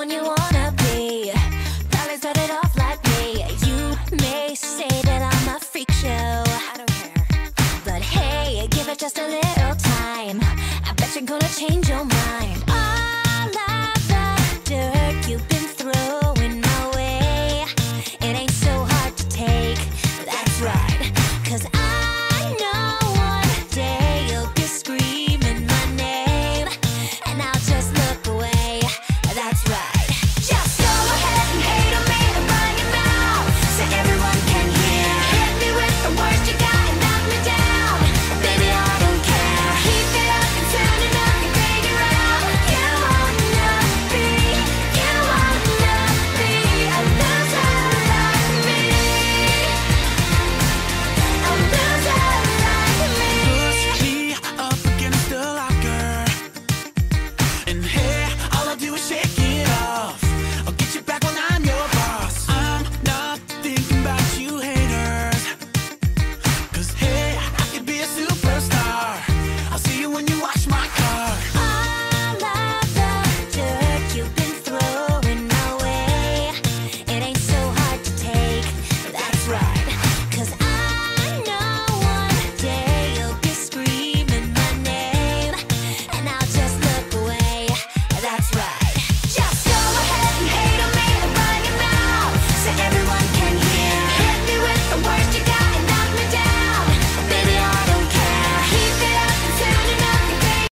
someone you wanna be. Probably started off like me. You may say that I'm a freak show. I don't care. But hey, give it just a little time. I bet you're gonna change your mind. and hey